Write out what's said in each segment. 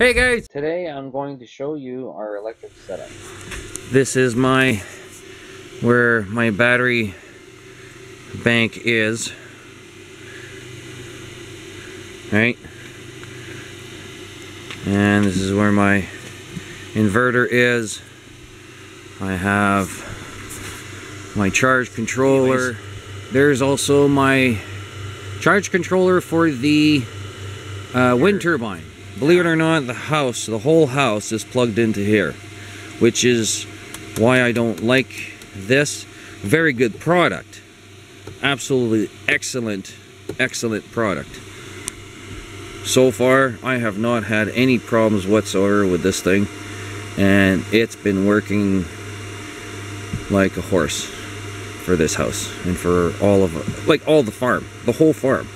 Hey guys! Today I'm going to show you our electric setup. This is my, where my battery bank is. Right? And this is where my inverter is. I have my charge controller. There's also my charge controller for the uh, wind turbine. Believe it or not, the house, the whole house is plugged into here, which is why I don't like this. Very good product. Absolutely excellent, excellent product. So far, I have not had any problems whatsoever with this thing, and it's been working like a horse for this house and for all of like all the farm, the whole farm.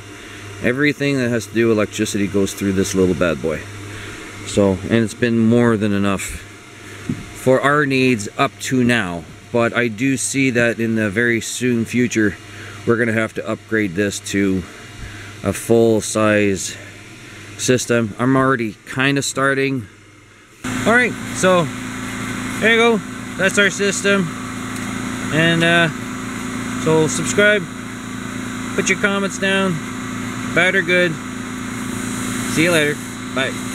Everything that has to do with electricity goes through this little bad boy. So, and it's been more than enough for our needs up to now. But I do see that in the very soon future, we're to have to upgrade this to a full-size system. I'm already kind of starting. All right, so there you go. That's our system. And uh, so subscribe, put your comments down, Or good. See you later. Bye.